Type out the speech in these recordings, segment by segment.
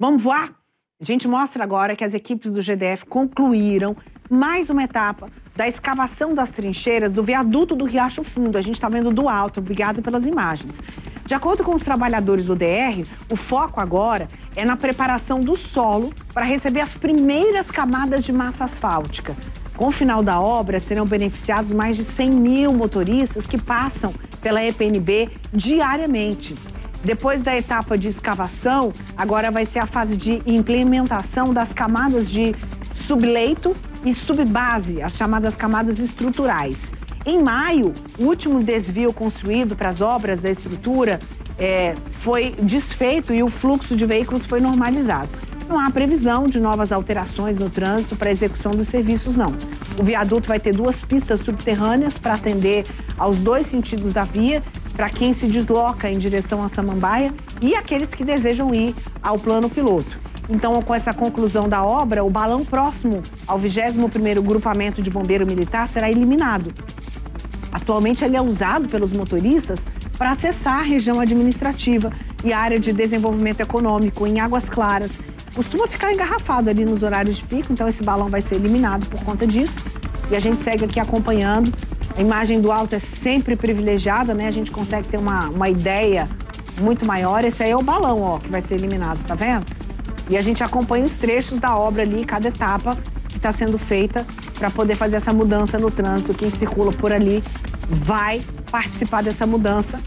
Vamos voar? A gente mostra agora que as equipes do GDF concluíram mais uma etapa da escavação das trincheiras do viaduto do Riacho Fundo. A gente está vendo do alto. Obrigado pelas imagens. De acordo com os trabalhadores do DR, o foco agora é na preparação do solo para receber as primeiras camadas de massa asfáltica. Com o final da obra, serão beneficiados mais de 100 mil motoristas que passam pela EPNB diariamente. Depois da etapa de escavação, agora vai ser a fase de implementação das camadas de subleito e subbase, as chamadas camadas estruturais. Em maio, o último desvio construído para as obras da estrutura é, foi desfeito e o fluxo de veículos foi normalizado. Não há previsão de novas alterações no trânsito para execução dos serviços, não. O viaduto vai ter duas pistas subterrâneas para atender aos dois sentidos da via para quem se desloca em direção a Samambaia e aqueles que desejam ir ao plano piloto. Então, com essa conclusão da obra, o balão próximo ao 21º Grupamento de Bombeiro Militar será eliminado. Atualmente, ele é usado pelos motoristas para acessar a região administrativa e a área de desenvolvimento econômico em Águas Claras. Costuma ficar engarrafado ali nos horários de pico, então esse balão vai ser eliminado por conta disso. E a gente segue aqui acompanhando a imagem do alto é sempre privilegiada, né? A gente consegue ter uma, uma ideia muito maior. Esse aí é o balão, ó, que vai ser eliminado, tá vendo? E a gente acompanha os trechos da obra ali, cada etapa que está sendo feita para poder fazer essa mudança no trânsito. Quem circula por ali vai participar dessa mudança.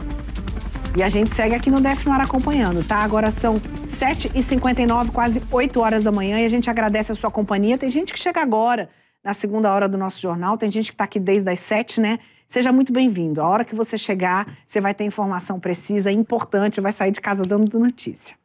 E a gente segue aqui no DF acompanhando, tá? Agora são 7h59, quase 8 horas da manhã, e a gente agradece a sua companhia. Tem gente que chega agora na segunda hora do nosso jornal. Tem gente que está aqui desde as sete, né? Seja muito bem-vindo. A hora que você chegar, você vai ter informação precisa, importante, vai sair de casa dando notícia.